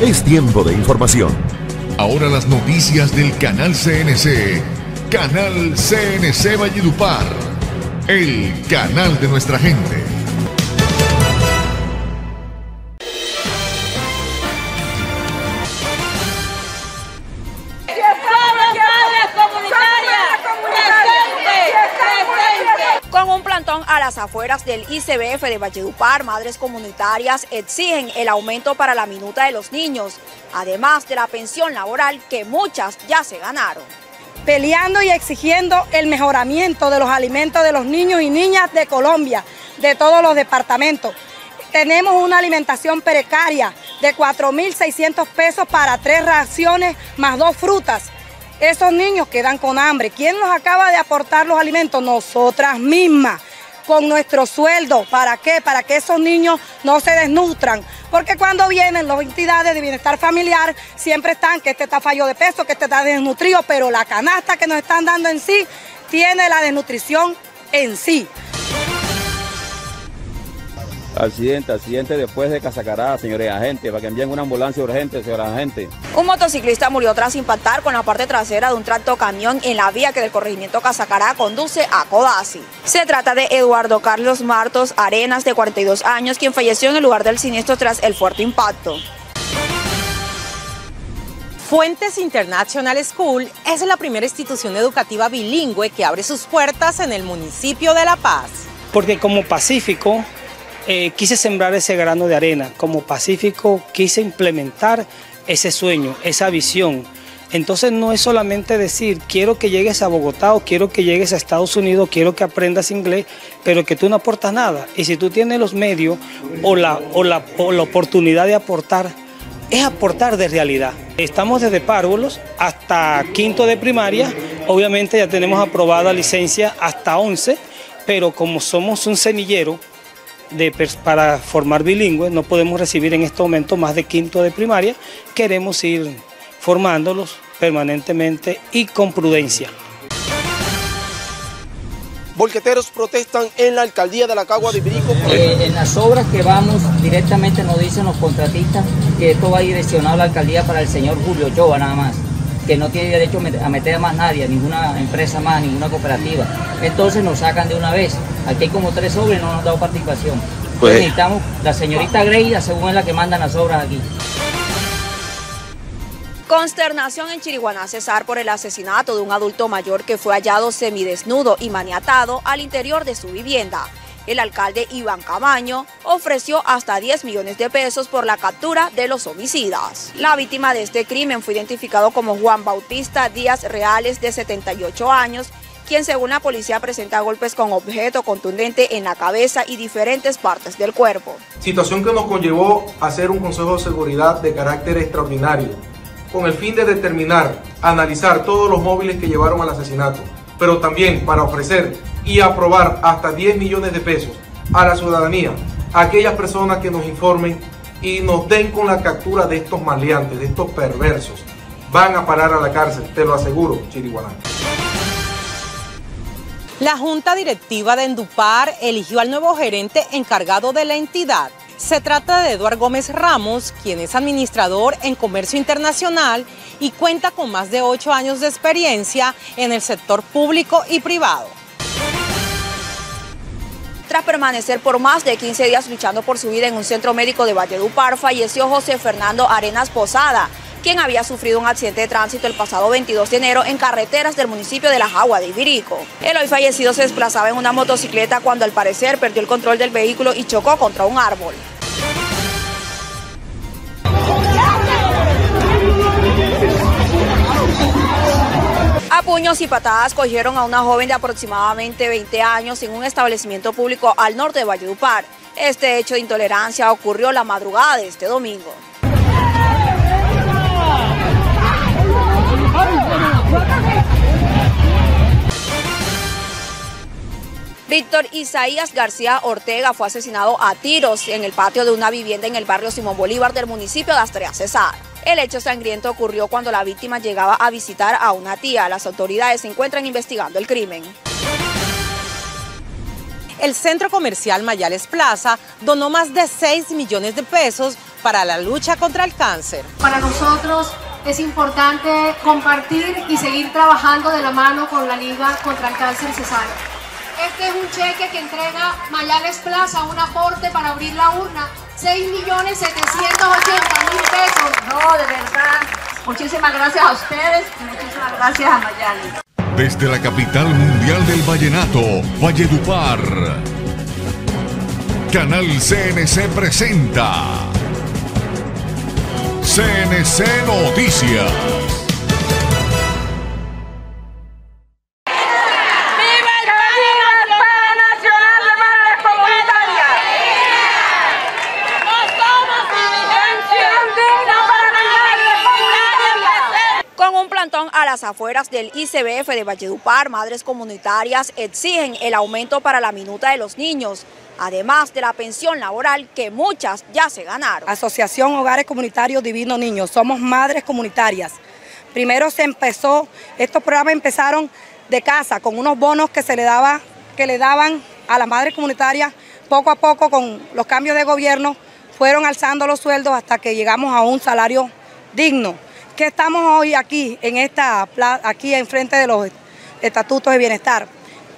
Es tiempo de información. Ahora las noticias del canal CNC. Canal CNC Valledupar. El canal de nuestra gente. Las afueras del ICBF de Valledupar, madres comunitarias exigen el aumento para la minuta de los niños, además de la pensión laboral que muchas ya se ganaron. Peleando y exigiendo el mejoramiento de los alimentos de los niños y niñas de Colombia, de todos los departamentos. Tenemos una alimentación precaria de 4.600 pesos para tres raciones más dos frutas. Esos niños quedan con hambre. ¿Quién nos acaba de aportar los alimentos? Nosotras mismas, con nuestro sueldo. ¿Para qué? Para que esos niños no se desnutran. Porque cuando vienen las entidades de bienestar familiar, siempre están que este está fallo de peso, que este está desnutrido, pero la canasta que nos están dando en sí tiene la desnutrición en sí. Accidente, accidente después de Casacará, señores agentes, para que envíen una ambulancia urgente, señores agentes. Un motociclista murió tras impactar con la parte trasera de un tracto camión en la vía que del corregimiento Casacará conduce a Codazzi. Se trata de Eduardo Carlos Martos Arenas, de 42 años, quien falleció en el lugar del siniestro tras el fuerte impacto. Fuentes International School es la primera institución educativa bilingüe que abre sus puertas en el municipio de La Paz. Porque como Pacífico eh, quise sembrar ese grano de arena, como Pacífico quise implementar ese sueño, esa visión. Entonces no es solamente decir, quiero que llegues a Bogotá o quiero que llegues a Estados Unidos, quiero que aprendas inglés, pero que tú no aportas nada. Y si tú tienes los medios o la, o la, o la oportunidad de aportar, es aportar de realidad. Estamos desde párvulos hasta quinto de primaria, obviamente ya tenemos aprobada licencia hasta 11, pero como somos un semillero, de, para formar bilingües, no podemos recibir en este momento más de quinto de primaria, queremos ir formándolos permanentemente y con prudencia. Bolqueteros protestan en la alcaldía de la Cagua de Ibirico. Eh, en las obras que vamos, directamente nos dicen los contratistas que esto va direccionado a la alcaldía para el señor Julio Choa nada más que no tiene derecho a meter a más nadie, a ninguna empresa más, ninguna cooperativa. Entonces nos sacan de una vez. Aquí hay como tres obras y no nos han dado participación. Pues, necesitamos la señorita Greida, según es la que mandan las obras aquí. Consternación en Chiriguaná Cesar por el asesinato de un adulto mayor que fue hallado semidesnudo y maniatado al interior de su vivienda. El alcalde Iván Camaño ofreció hasta 10 millones de pesos por la captura de los homicidas. La víctima de este crimen fue identificado como Juan Bautista Díaz Reales, de 78 años, quien según la policía presenta golpes con objeto contundente en la cabeza y diferentes partes del cuerpo. Situación que nos conllevó a hacer un Consejo de Seguridad de carácter extraordinario, con el fin de determinar, analizar todos los móviles que llevaron al asesinato, pero también para ofrecer y aprobar hasta 10 millones de pesos a la ciudadanía, a aquellas personas que nos informen y nos den con la captura de estos maleantes, de estos perversos. Van a parar a la cárcel, te lo aseguro, Chiriguaná. La Junta Directiva de Endupar eligió al nuevo gerente encargado de la entidad. Se trata de Eduardo Gómez Ramos, quien es administrador en comercio internacional y cuenta con más de ocho años de experiencia en el sector público y privado. Tras permanecer por más de 15 días luchando por su vida en un centro médico de Valledupar, falleció José Fernando Arenas Posada, quien había sufrido un accidente de tránsito el pasado 22 de enero en carreteras del municipio de La Jagua de Ibirico. El hoy fallecido se desplazaba en una motocicleta cuando al parecer perdió el control del vehículo y chocó contra un árbol. A puños y patadas cogieron a una joven de aproximadamente 20 años en un establecimiento público al norte de Valledupar. Este hecho de intolerancia ocurrió la madrugada de este domingo. Víctor Isaías García Ortega fue asesinado a tiros en el patio de una vivienda en el barrio Simón Bolívar del municipio de Astrea Cesar. El hecho sangriento ocurrió cuando la víctima llegaba a visitar a una tía. Las autoridades se encuentran investigando el crimen. el centro comercial Mayales Plaza donó más de 6 millones de pesos para la lucha contra el cáncer. Para nosotros es importante compartir y seguir trabajando de la mano con la Liga contra el Cáncer Cesáreo. Este es un cheque que entrega Mayales Plaza, un aporte para abrir la urna, 6 Muchísimas gracias a ustedes y muchísimas gracias a Mayales. Desde la capital mundial del vallenato, Valledupar. Canal CNC presenta CNC Noticias. Afueras del ICBF de Valledupar, madres comunitarias exigen el aumento para la minuta de los niños, además de la pensión laboral que muchas ya se ganaron. Asociación Hogares Comunitarios Divino Niños, somos madres comunitarias. Primero se empezó, estos programas empezaron de casa con unos bonos que se le daba, que le daban a las madres comunitarias poco a poco con los cambios de gobierno, fueron alzando los sueldos hasta que llegamos a un salario digno. Que estamos hoy aquí en esta aquí enfrente de los estatutos de bienestar,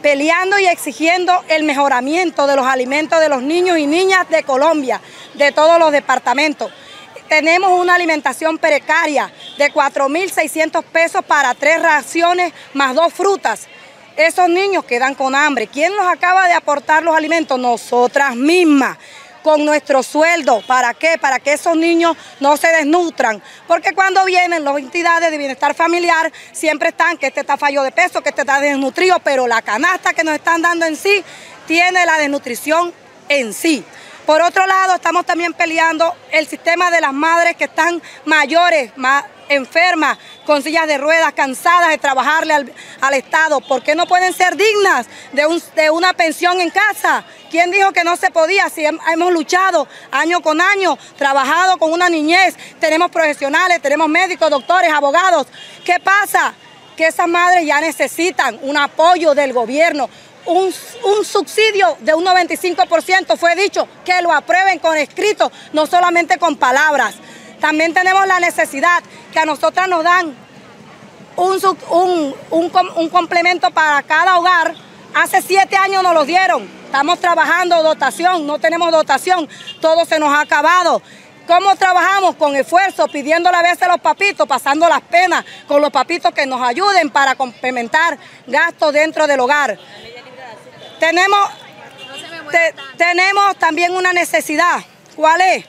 peleando y exigiendo el mejoramiento de los alimentos de los niños y niñas de Colombia, de todos los departamentos. Tenemos una alimentación precaria de 4.600 pesos para tres raciones más dos frutas. Esos niños quedan con hambre. ¿Quién los acaba de aportar los alimentos? Nosotras mismas con nuestro sueldo. ¿Para qué? Para que esos niños no se desnutran. Porque cuando vienen las entidades de bienestar familiar, siempre están que este está fallo de peso, que este está desnutrido, pero la canasta que nos están dando en sí tiene la desnutrición en sí. Por otro lado, estamos también peleando el sistema de las madres que están mayores, más enfermas, con sillas de ruedas, cansadas de trabajarle al, al Estado. ¿Por qué no pueden ser dignas de, un, de, una pensión en casa? ¿Quién dijo que no se podía? Si hemos luchado año con año, trabajado con una niñez, tenemos profesionales, tenemos médicos, doctores, abogados. ¿Qué pasa? Que esas madres ya necesitan un apoyo del gobierno, un, un, subsidio de un 95% fue dicho, que lo aprueben con escrito, no solamente con palabras. También tenemos la necesidad que a nosotras nos dan un, un, un, un complemento para cada hogar. Hace siete años nos lo dieron. Estamos trabajando dotación, no tenemos dotación, todo se nos ha acabado. ¿Cómo trabajamos? Con esfuerzo, pidiéndole a veces a los papitos, pasando las penas con los papitos que nos ayuden para complementar gastos dentro del hogar. Tenemos, te, tenemos también una necesidad. ¿Cuál es?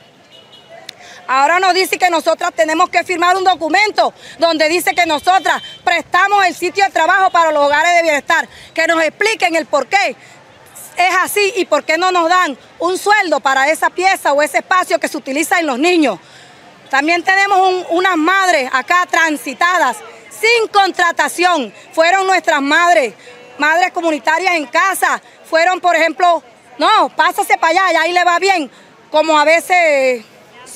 Ahora nos dice que nosotras tenemos que firmar un documento donde dice que nosotras prestamos el sitio de trabajo para los hogares de bienestar, que nos expliquen el por qué es así y por qué no nos dan un sueldo para esa pieza o ese espacio que se utiliza en los niños. También tenemos un, unas madres acá transitadas sin contratación. Fueron nuestras madres, madres comunitarias en casa. Fueron, por ejemplo, no, pásase para allá y ahí le va bien. Como a veces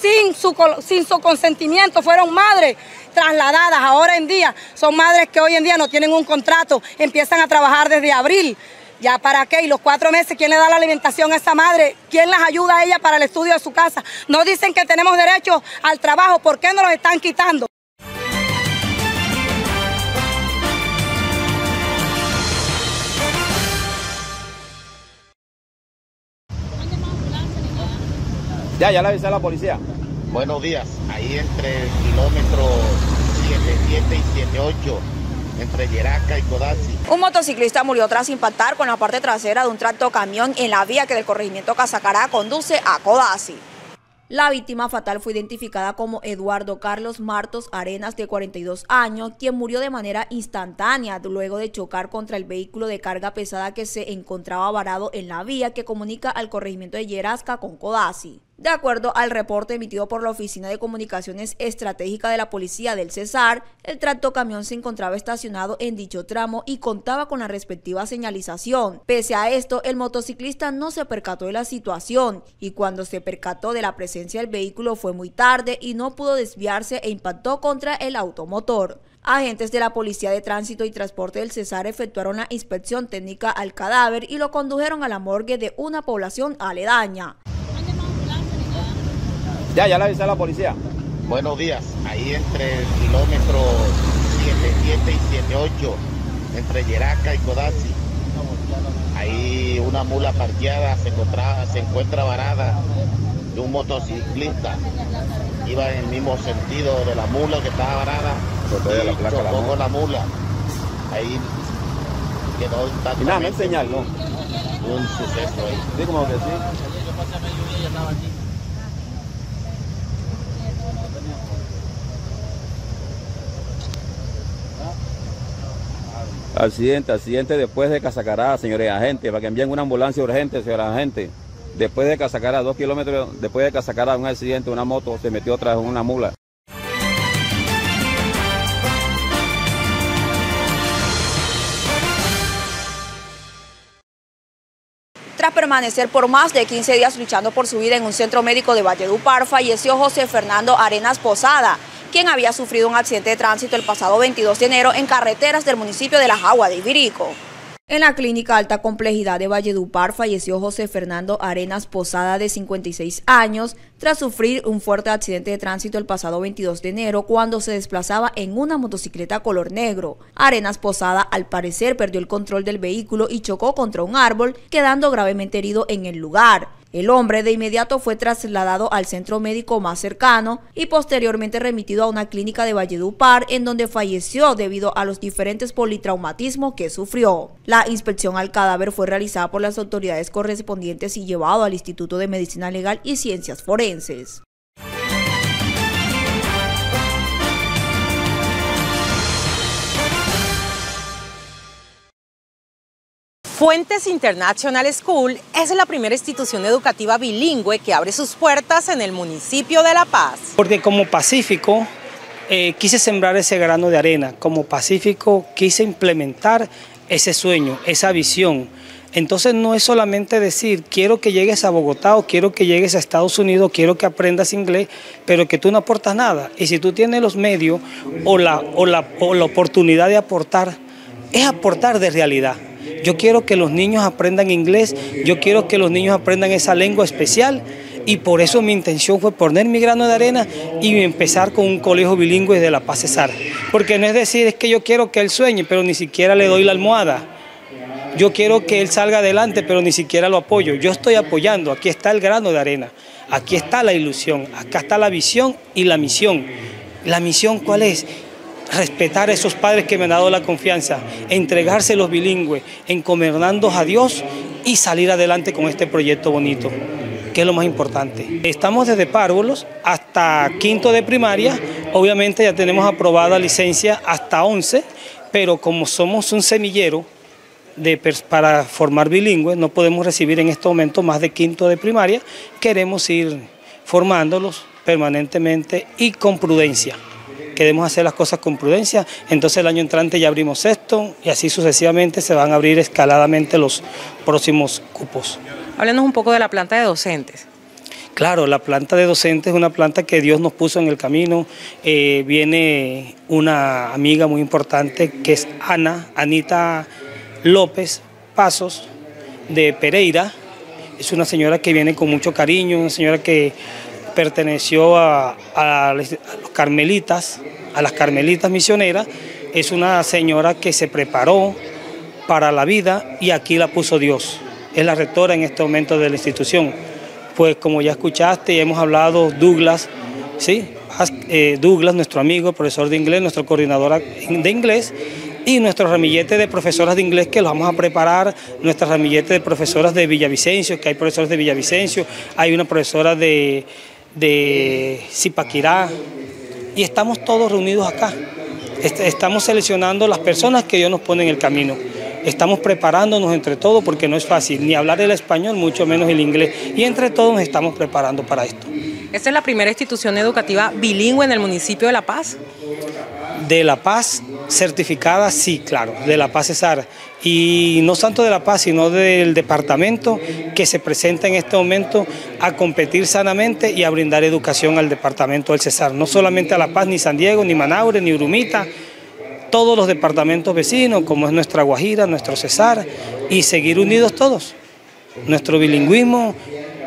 sin su, sin su consentimiento, fueron madres trasladadas. Ahora en día son madres que hoy en día no tienen un contrato, empiezan a trabajar desde abril. ¿Ya para qué? Y los cuatro meses, ¿quién le da la alimentación a esa madre? ¿Quién las ayuda a ella para el estudio de su casa? No dicen que tenemos derecho al trabajo, ¿por qué no los están quitando? Ya, ya la avisé a la policía. Buenos días. Ahí entre el kilómetro 77 y 78, entre Yeraca y Codazzi. Un motociclista murió tras impactar con la parte trasera de un tracto camión en la vía que del corregimiento Casacará conduce a Codazzi. La víctima fatal fue identificada como Eduardo Carlos Martos Arenas, de 42 años, quien murió de manera instantánea luego de chocar contra el vehículo de carga pesada que se encontraba varado en la vía que comunica al corregimiento de Yerasca con Codazzi. De acuerdo al reporte emitido por la Oficina de Comunicaciones Estratégica de la Policía del Cesar, el tractocamión se encontraba estacionado en dicho tramo y contaba con la respectiva señalización. Pese a esto, el motociclista no se percató de la situación y cuando se percató de la presencia del vehículo fue muy tarde y no pudo desviarse e impactó contra el automotor. Agentes de la Policía de Tránsito y Transporte del Cesar efectuaron la inspección técnica al cadáver y lo condujeron a la morgue de una población aledaña. Ya, ya le avisé a la policía. Buenos días. Ahí entre el kilómetro 77 y 78, entre Yeraca y Codazzi. Ahí una mula parqueada se, encontraba, se encuentra varada de un motociclista. Iba en el mismo sentido de la mula que estaba varada. la placa, la chocó mula. con la mula. Ahí quedó Y nada, me enseñar, ¿no? un suceso ahí. Sí, como que sí. Accidente, accidente después de Casacará, señores agentes, para que envíen una ambulancia urgente, señores agentes. Después de Casacará, dos kilómetros después de Casacará, un accidente, una moto se metió en una mula. Permanecer por más de 15 días luchando por su vida en un centro médico de Valledupar, falleció José Fernando Arenas Posada, quien había sufrido un accidente de tránsito el pasado 22 de enero en carreteras del municipio de La Jagua de Ibirico. En la clínica alta complejidad de Valledupar falleció José Fernando Arenas Posada de 56 años tras sufrir un fuerte accidente de tránsito el pasado 22 de enero cuando se desplazaba en una motocicleta color negro. Arenas Posada al parecer perdió el control del vehículo y chocó contra un árbol quedando gravemente herido en el lugar. El hombre de inmediato fue trasladado al centro médico más cercano y posteriormente remitido a una clínica de Valledupar en donde falleció debido a los diferentes politraumatismos que sufrió. La inspección al cadáver fue realizada por las autoridades correspondientes y llevado al Instituto de Medicina Legal y Ciencias Forenses. Fuentes International School es la primera institución educativa bilingüe que abre sus puertas en el municipio de La Paz. Porque como Pacífico eh, quise sembrar ese grano de arena, como Pacífico quise implementar ese sueño, esa visión. Entonces no es solamente decir, quiero que llegues a Bogotá o quiero que llegues a Estados Unidos, quiero que aprendas inglés, pero que tú no aportas nada. Y si tú tienes los medios o la, o la, o la oportunidad de aportar, es aportar de realidad. Yo quiero que los niños aprendan inglés, yo quiero que los niños aprendan esa lengua especial y por eso mi intención fue poner mi grano de arena y empezar con un colegio bilingüe de La Paz Cesar. Porque no es decir, es que yo quiero que él sueñe, pero ni siquiera le doy la almohada. Yo quiero que él salga adelante, pero ni siquiera lo apoyo. Yo estoy apoyando, aquí está el grano de arena, aquí está la ilusión, acá está la visión y la misión. ¿La misión cuál es? Respetar a esos padres que me han dado la confianza, entregarse los bilingües, encomendando a Dios y salir adelante con este proyecto bonito, que es lo más importante. Estamos desde párvulos hasta quinto de primaria, obviamente ya tenemos aprobada licencia hasta 11, pero como somos un semillero para formar bilingües, no podemos recibir en este momento más de quinto de primaria, queremos ir formándolos permanentemente y con prudencia queremos hacer las cosas con prudencia, entonces el año entrante ya abrimos esto y así sucesivamente se van a abrir escaladamente los próximos cupos. Háblenos un poco de la planta de docentes. Claro, la planta de docentes es una planta que Dios nos puso en el camino. Eh, viene una amiga muy importante que es Ana, Anita López Pasos, de Pereira. Es una señora que viene con mucho cariño, una señora que perteneció a, a, los carmelitas, a las carmelitas misioneras, es una señora que se preparó para la vida y aquí la puso Dios. Es la rectora en este momento de la institución. Pues como ya escuchaste y hemos hablado, Douglas, ¿sí? Eh, Douglas, nuestro amigo, profesor de inglés, nuestro coordinador de inglés, y nuestro ramillete de profesoras de inglés que los vamos a preparar, nuestra ramillete de profesoras de Villavicencio, que hay profesores de Villavicencio, hay una profesora de, de Zipaquirá, y estamos todos reunidos acá. Estamos seleccionando las personas que Dios nos pone en el camino. Estamos preparándonos entre todos porque no es fácil ni hablar el español, mucho menos el inglés. Y entre todos nos estamos preparando para esto. ¿Esta es la primera institución educativa bilingüe en el municipio de La Paz? De La Paz, certificada, sí, claro, de La Paz Cesar. Y no tanto de La Paz, sino del departamento que se presenta en este momento a competir sanamente y a brindar educación al departamento del Cesar. No solamente a La Paz, ni San Diego, ni Manaure, ni Urumita, todos los departamentos vecinos, como es nuestra Guajira, nuestro Cesar, y seguir unidos todos. Nuestro bilingüismo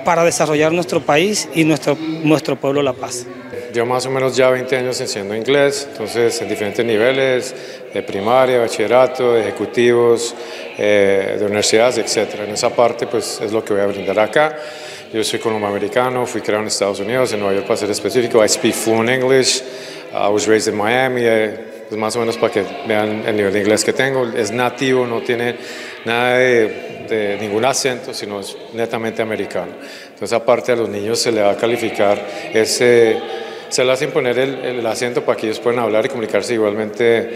para desarrollar nuestro país y nuestro, nuestro pueblo La Paz. Yo más o menos ya 20 años enseñando inglés, entonces en diferentes niveles, de primaria, bachillerato, de ejecutivos, eh, de universidades, etc. En esa parte pues es lo que voy a brindar acá. Yo soy colombo-americano, fui creado en Estados Unidos, en Nueva York para ser específico. I speak fluent English. I was raised in Miami. Eh, pues más o menos para que vean el nivel de inglés que tengo. Es nativo, no tiene nada de, ningún acento, sino es netamente americano. Entonces aparte a los niños se le va a calificar ese, se le hace imponer el, el acento para que ellos puedan hablar y comunicarse igualmente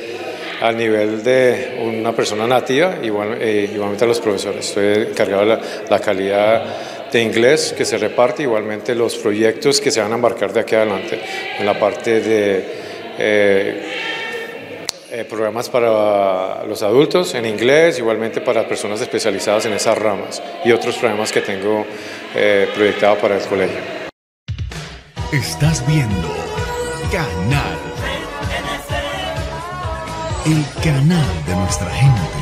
al nivel de una persona nativa, igual, eh, igualmente a los profesores. Estoy encargado de la, la, calidad de inglés que se reparte, igualmente los proyectos que se van a embarcar de aquí adelante en la parte de... Eh, eh, programas para los adultos en inglés, igualmente para personas especializadas en esas ramas y otros programas que tengo eh, para el colegio. Estás viendo Canal. El canal de nuestra gente.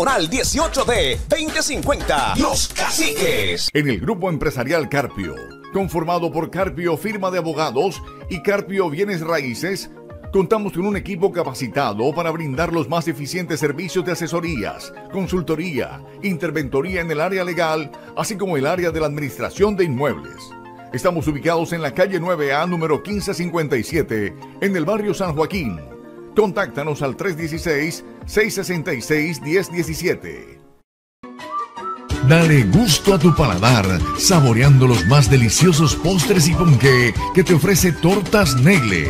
18D 2050. Los Caciques. En el grupo empresarial Carpio, conformado por Carpio Firma de Abogados y Carpio Bienes Raíces, contamos con un equipo capacitado para brindar los más eficientes servicios de asesorías, consultoría, interventoría en el área legal, así como el área de la administración de inmuebles. Estamos ubicados en la calle 9A número 1557, en el barrio San Joaquín. Contáctanos al 316-666-1017. Dale gusto a tu paladar, saboreando los más deliciosos postres y ponqué que te ofrece Tortas Negle.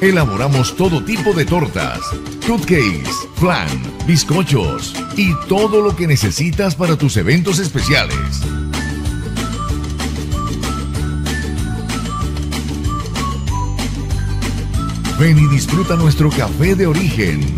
Elaboramos todo tipo de tortas, cupcakes, flan, bizcochos y todo lo que necesitas para tus eventos especiales. Ven y disfruta nuestro café de origen.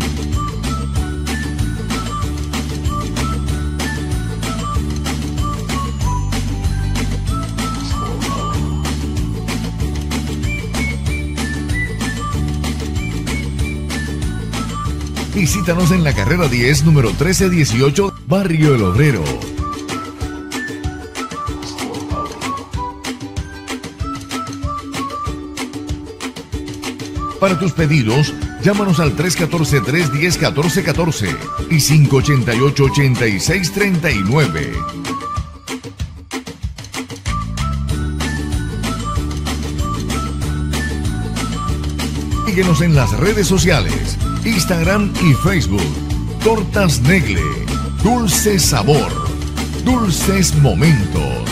Visítanos en la carrera 10, número 1318, Barrio El Obrero. Para tus pedidos, llámanos al 314-310-1414 y 588-8639. Síguenos en las redes sociales, Instagram y Facebook. Tortas Negle, dulce sabor, dulces momentos.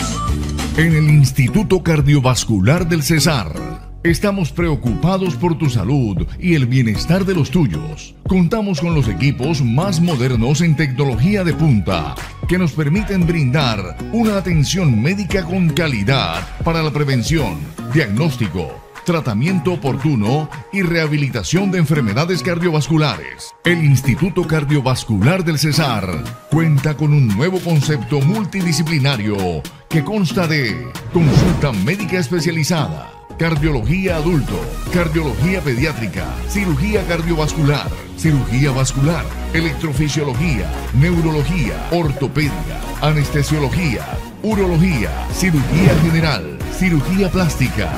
En el Instituto Cardiovascular del Cesar. Estamos preocupados por tu salud y el bienestar de los tuyos. Contamos con los equipos más modernos en tecnología de punta que nos permiten brindar una atención médica con calidad para la prevención, diagnóstico, tratamiento oportuno y rehabilitación de enfermedades cardiovasculares. El Instituto Cardiovascular del Cesar cuenta con un nuevo concepto multidisciplinario que consta de consulta médica especializada cardiología adulto, cardiología pediátrica, cirugía cardiovascular, cirugía vascular, electrofisiología, neurología, ortopedia, anestesiología, urología, cirugía general, cirugía plástica,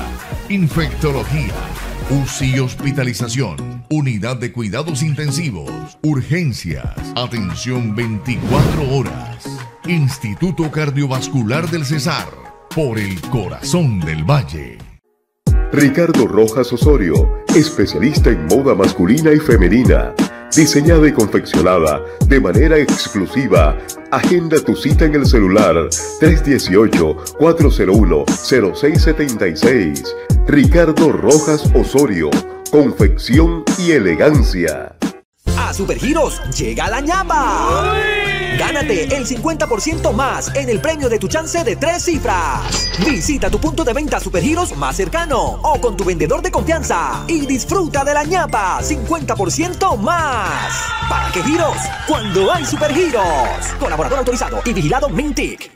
infectología, UCI Hospitalización, Unidad de Cuidados Intensivos, Urgencias, Atención 24 horas. Instituto Cardiovascular del Cesar, por el corazón del valle. Ricardo Rojas Osorio, especialista en moda masculina y femenina diseñada y confeccionada de manera exclusiva. Agenda tu cita en el celular 318-401-0676. Ricardo Rojas Osorio, confección y elegancia. A Supergiros llega la ñapa. Gánate el 50% más en el premio de tu chance de tres cifras. Visita tu punto de venta Supergiros más cercano o con tu vendedor de confianza y disfruta de la ñapa 50% más. ¿Para qué giros? Cuando hay Supergiros. Colaborador autorizado y vigilado Mintic.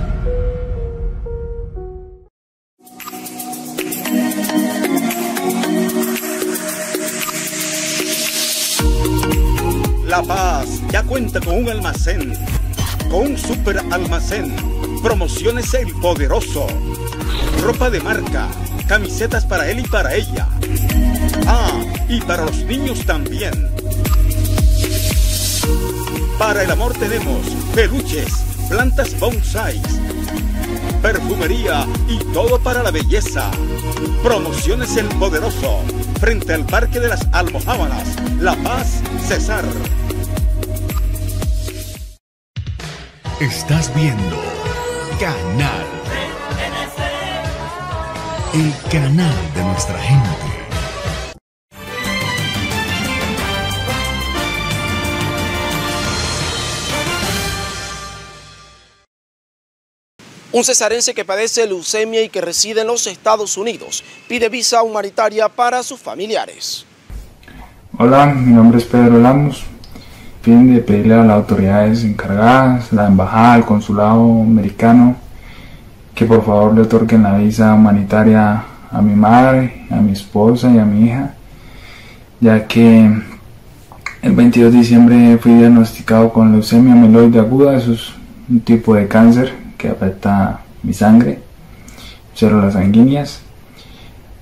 Paz ya cuenta con un almacén, con un super almacén. Promociones El Poderoso. Ropa de marca, camisetas para él y para ella. Ah, y para los niños también. Para el amor tenemos peluches, plantas bonsai, perfumería y todo para la belleza. Promociones El Poderoso, frente al Parque de las Almojábanas, La Paz, Cesar. Estás viendo Canal. El canal de nuestra gente. Un cesarense que padece leucemia y que reside en los Estados Unidos pide visa humanitaria para sus familiares. Hola, mi nombre es Pedro Lamos. Fin de pedirle a las autoridades encargadas, la embajada, el consulado americano, que por favor le otorguen la visa humanitaria a mi madre, a mi esposa y a mi hija, ya que el 22 de diciembre fui diagnosticado con leucemia mieloide aguda, eso es un tipo de cáncer que afecta mi sangre, células sanguíneas,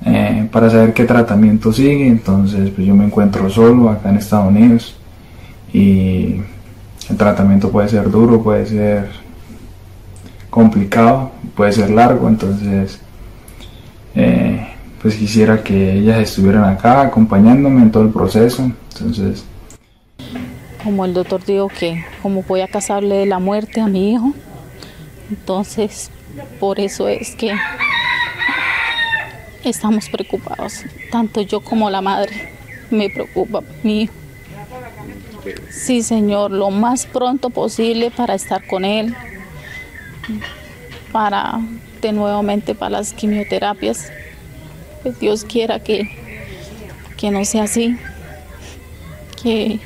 eh, para saber qué tratamiento sigue. Entonces, pues yo me encuentro solo acá en Estados Unidos y el tratamiento puede ser duro, puede ser complicado, puede ser largo. Entonces, eh, pues quisiera que ellas estuvieran acá acompañándome en todo el proceso. Entonces, como el doctor dijo que como voy a casarle la muerte a mi hijo, entonces, por eso es que estamos preocupados. Tanto yo como la madre me preocupa mi hijo. Sí, Señor, lo más pronto posible para estar con él, para de nuevamente para las quimioterapias. Que Dios quiera que, que no sea así, que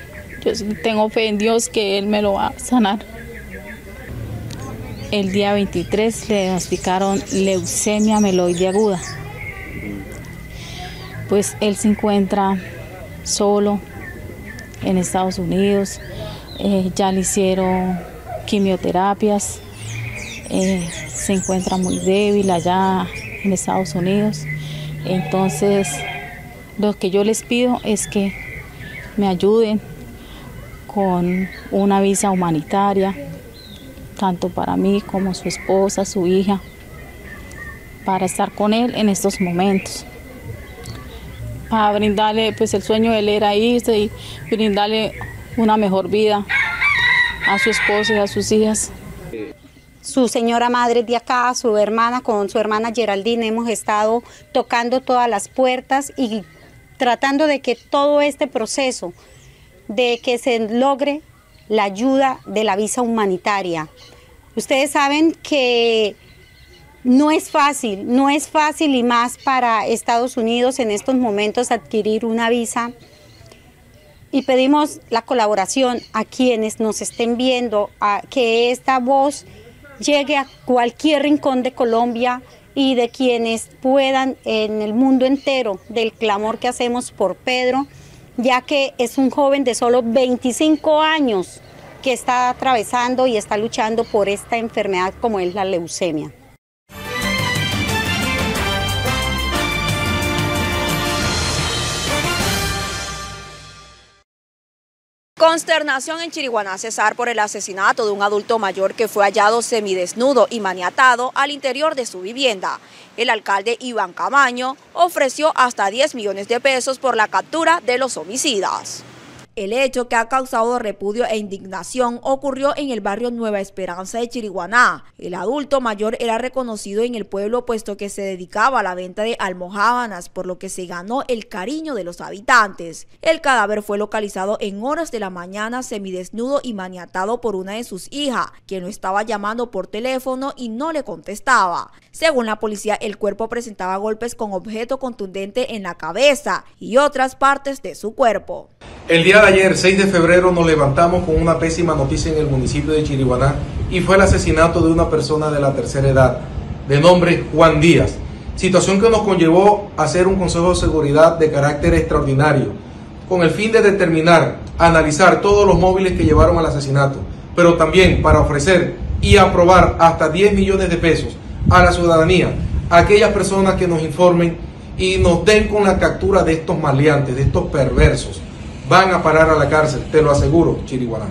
yo tengo fe en Dios que Él me lo va a sanar el día 23 le diagnosticaron leucemia meloide aguda. Pues él se encuentra solo en Estados Unidos, eh, ya le hicieron quimioterapias, eh, se encuentra muy débil allá en Estados Unidos. Entonces, lo que yo les pido es que me ayuden con una visa humanitaria tanto para mí como su esposa, su hija, para estar con él en estos momentos. Para brindarle, pues el sueño de él era irse y brindarle una mejor vida a su esposa y a sus hijas. Su señora madre de acá, su hermana, con su hermana Geraldine, hemos estado tocando todas las puertas y tratando de que todo este proceso, de que se logre la ayuda de la visa humanitaria. Ustedes saben que no es fácil, no es fácil y más para Estados Unidos en estos momentos adquirir una visa y pedimos la colaboración a quienes nos estén viendo, a que esta voz llegue a cualquier rincón de Colombia y de quienes puedan en el mundo entero del clamor que hacemos por Pedro, ya que es un joven de solo 25 años que está atravesando y está luchando por esta enfermedad como es la leucemia. Consternación en Chiriguaná, Cesar, por el asesinato de un adulto mayor que fue hallado semidesnudo y maniatado al interior de su vivienda. El alcalde Iván Camaño ofreció hasta 10 millones de pesos por la captura de los homicidas. El hecho que ha causado repudio e indignación ocurrió en el barrio Nueva Esperanza de Chiriguaná. El adulto mayor era reconocido en el pueblo puesto que se dedicaba a la venta de almohábanas, por lo que se ganó el cariño de los habitantes. El cadáver fue localizado en horas de la mañana semidesnudo y maniatado por una de sus hijas, quien lo estaba llamando por teléfono y no le contestaba. Según la policía, el cuerpo presentaba golpes con objeto contundente en la cabeza y otras partes de su cuerpo. El día ayer, 6 de febrero, nos levantamos con una pésima noticia en el municipio de Chiriguaná y fue el asesinato de una persona de la tercera edad, de nombre Juan Díaz. Situación que nos conllevó a hacer un consejo de seguridad de carácter extraordinario, con el fin de determinar, analizar todos los móviles que llevaron al asesinato, pero también para ofrecer y aprobar hasta 10 millones de pesos a la ciudadanía, a aquellas personas que nos informen y nos den con la captura de estos maleantes, de estos perversos van a parar a la cárcel, te lo aseguro, Chiriguaná.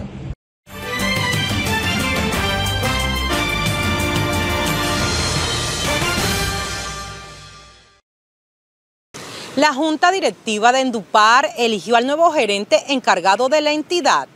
La Junta Directiva de Endupar eligió al nuevo gerente encargado de la entidad.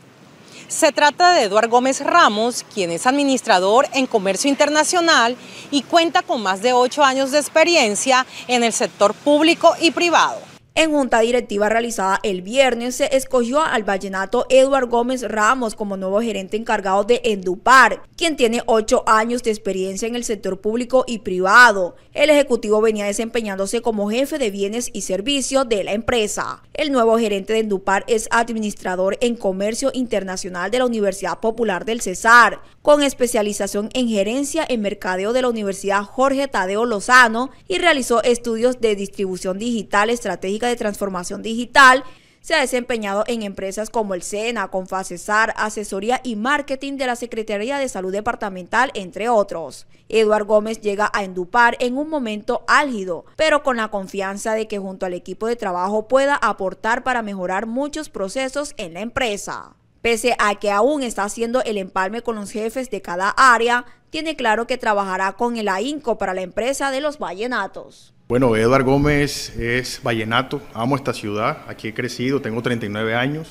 Se trata de Eduardo Gómez Ramos, quien es administrador en comercio internacional y cuenta con más de ocho años de experiencia en el sector público y privado. En junta directiva realizada el viernes se escogió al vallenato Eduard Gómez Ramos como nuevo gerente encargado de Endupar, quien tiene ocho años de experiencia en el sector público y privado. El ejecutivo venía desempeñándose como jefe de bienes y servicios de la empresa. El nuevo gerente de Endupar es administrador en comercio internacional de la Universidad Popular del Cesar, con especialización en gerencia en mercadeo de la Universidad Jorge Tadeo Lozano y realizó estudios de distribución digital estratégica de transformación digital, se ha desempeñado en empresas como el SENA, Confacesar, Asesoría y Marketing de la Secretaría de Salud Departamental, entre otros. Eduard Gómez llega a Endupar en un momento álgido, pero con la confianza de que junto al equipo de trabajo pueda aportar para mejorar muchos procesos en la empresa. Pese a que aún está haciendo el empalme con los jefes de cada área, tiene claro que trabajará con el AINCO para la empresa de los vallenatos. Bueno, Eduard Gómez es vallenato, amo esta ciudad, aquí he crecido, tengo 39 años,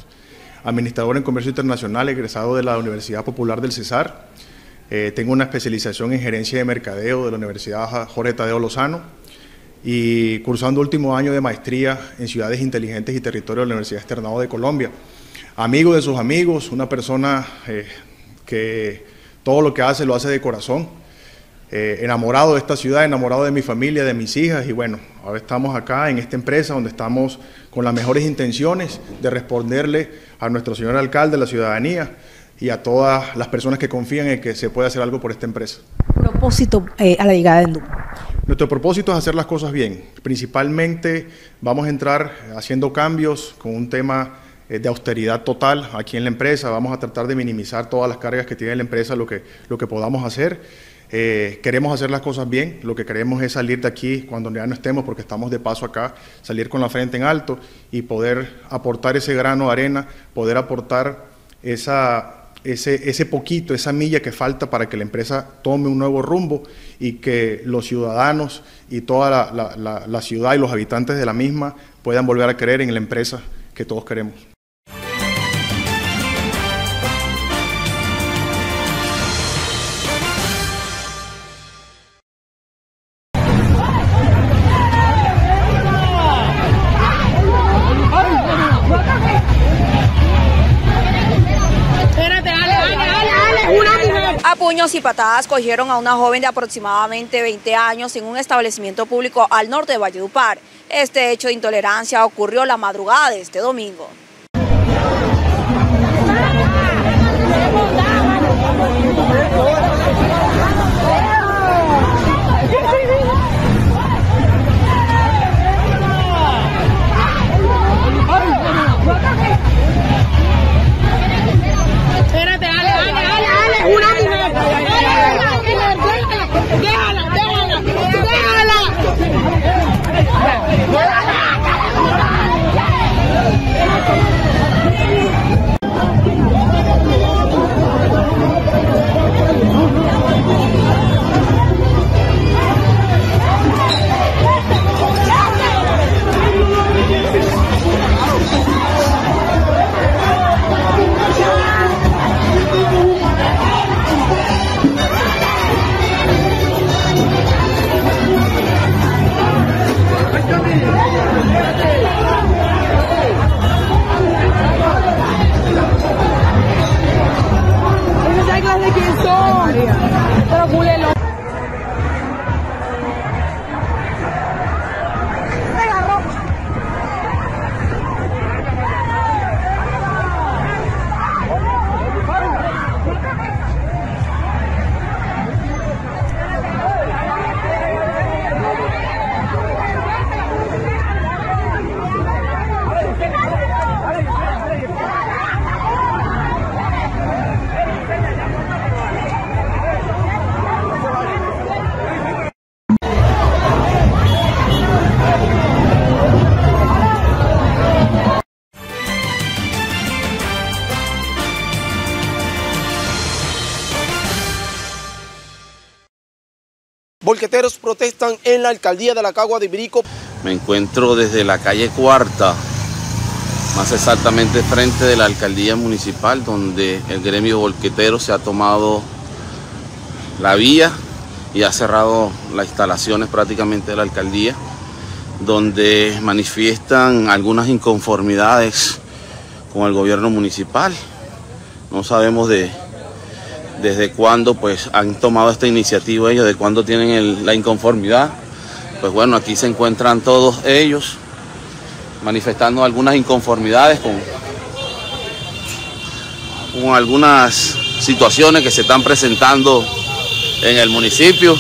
administrador en comercio internacional, egresado de la Universidad Popular del Cesar, eh, tengo una especialización en gerencia de mercadeo de la Universidad Jorge Tadeo Lozano y cursando último año de maestría en ciudades inteligentes y territorio de la Universidad Externado de Colombia. Amigo de sus amigos, una persona eh, que todo lo que hace lo hace de corazón eh, enamorado de esta ciudad, enamorado de mi familia, de mis hijas y bueno, ahora estamos acá en esta empresa donde estamos con las mejores intenciones de responderle a nuestro señor alcalde, la ciudadanía y a todas las personas que confían en que se puede hacer algo por esta empresa. Propósito eh, a la llegada de. Nuestro propósito es hacer las cosas bien. Principalmente vamos a entrar haciendo cambios con un tema de austeridad total aquí en la empresa. Vamos a tratar de minimizar todas las cargas que tiene la empresa, lo que, lo que podamos hacer. Eh, queremos hacer las cosas bien, lo que queremos es salir de aquí cuando ya no estemos, porque estamos de paso acá, salir con la frente en alto y poder aportar ese grano de arena, poder aportar esa, ese, ese poquito, esa milla que falta para que la empresa tome un nuevo rumbo y que los ciudadanos y toda la, la ciudad y los habitantes de la misma puedan volver a creer en la empresa que todos queremos. Puños y patadas cogieron a una joven de aproximadamente 20 años en un establecimiento público al norte de Valledupar. Este hecho de intolerancia ocurrió la madrugada de este domingo. Protestan en la alcaldía de la Cagua de Ibirico. Me encuentro desde la calle Cuarta, más exactamente frente de la alcaldía municipal, donde el gremio volquetero se ha tomado la vía y ha cerrado las instalaciones prácticamente de la alcaldía, donde manifiestan algunas inconformidades con el gobierno municipal. No sabemos de desde cuándo pues han tomado esta iniciativa ellos, de cuándo tienen la inconformidad. Pues bueno, aquí se encuentran todos ellos manifestando algunas inconformidades con, algunas situaciones que se están presentando en el municipio.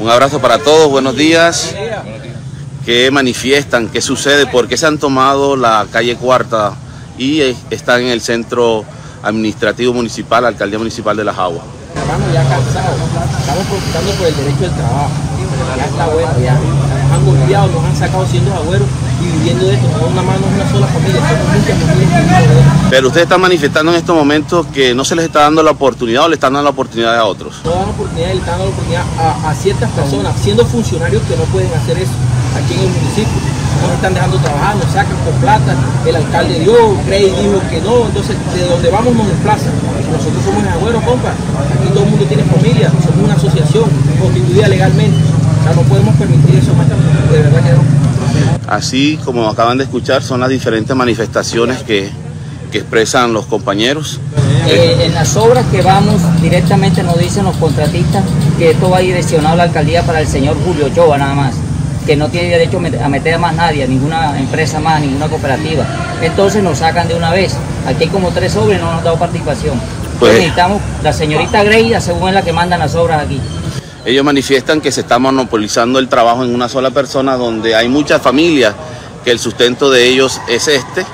Un abrazo para todos, buenos días. ¿Qué manifiestan? ¿Qué sucede? ¿Por qué se han tomado la calle Cuarta y están en el centro administrativo municipal, alcaldía municipal de Las Aguas? Estamos ya cansados, estamos preocupando por el derecho del trabajo. Ya está bueno, ya. Nos han golpeado, nos han sacado siendo agüeros y viviendo de esto. No una mano, una sola familia, somos muchas familias. Pero ustedes están manifestando en estos momentos que no se les está dando la oportunidad o le están dando la oportunidad a otros. No dan oportunidad, le están dando la oportunidad a, a ciertas personas, siendo funcionarios que no pueden hacer eso aquí en el municipio. Nos están dejando trabajar, nos sacan con plata, el alcalde dio, Grey dijo que no, entonces de donde vamos nos desplazan. Nosotros somos agüeros, compa, aquí todo el mundo tiene familia, somos una asociación constituida legalmente, o sea, no podemos permitir eso, de verdad que no. Así como acaban de escuchar, son las diferentes manifestaciones que, que expresan los compañeros. Eh, en las obras que vamos directamente nos dicen los contratistas que esto va direccionado a la alcaldía para el señor Julio Choa nada más que no tiene derecho a meter a más nadie, a ninguna empresa más, ninguna cooperativa. Entonces nos sacan de una vez. Aquí hay como tres obras y no nos han dado participación. Pues, necesitamos la señorita Greida, según es la que mandan las obras aquí. Ellos manifiestan que se está monopolizando el trabajo en una sola persona, donde hay muchas familias que el sustento de ellos es este,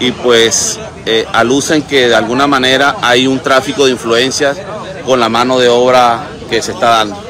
y pues eh, alucen que de alguna manera hay un tráfico de influencias con la mano de obra que se está dando.